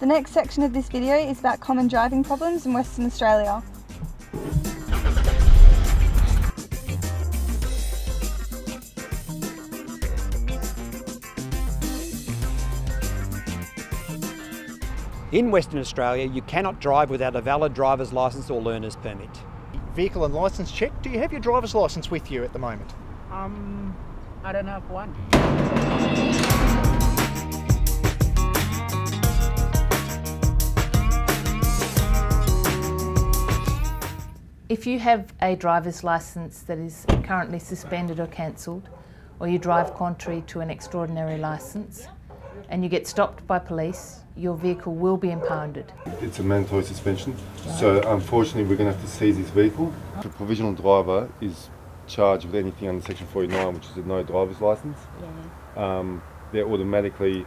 The next section of this video is about common driving problems in Western Australia. In Western Australia, you cannot drive without a valid driver's licence or learner's permit. Vehicle and licence check. Do you have your driver's licence with you at the moment? Um, I don't have one. If you have a driver's licence that is currently suspended or cancelled, or you drive contrary to an extraordinary licence, and you get stopped by police, your vehicle will be impounded. It's a mandatory suspension, so unfortunately we're going to have to seize this vehicle. The provisional driver is charged with anything under Section 49, which is a no driver's licence. Um, they're automatically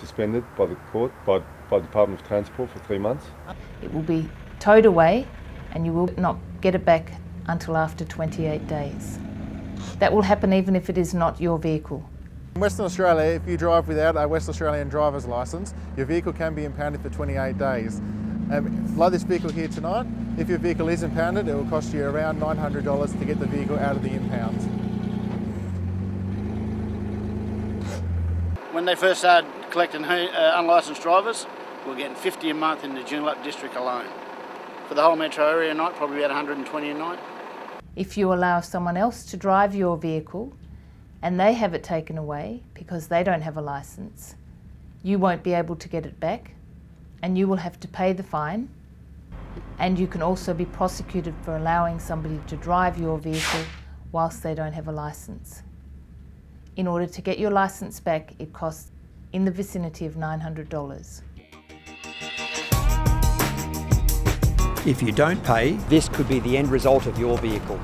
suspended by the court, by, by the Department of Transport for three months. It will be towed away and you will not get it back until after 28 days. That will happen even if it is not your vehicle. In Western Australia, if you drive without a Western Australian driver's licence, your vehicle can be impounded for 28 days. Um, like this vehicle here tonight, if your vehicle is impounded, it will cost you around $900 to get the vehicle out of the impound. When they first started collecting uh, unlicensed drivers, we are getting 50 a month in the Joondalup district alone. For the whole metro area night, probably about 120 a night. If you allow someone else to drive your vehicle and they have it taken away because they don't have a licence, you won't be able to get it back and you will have to pay the fine and you can also be prosecuted for allowing somebody to drive your vehicle whilst they don't have a licence. In order to get your licence back, it costs in the vicinity of $900. If you don't pay, this could be the end result of your vehicle.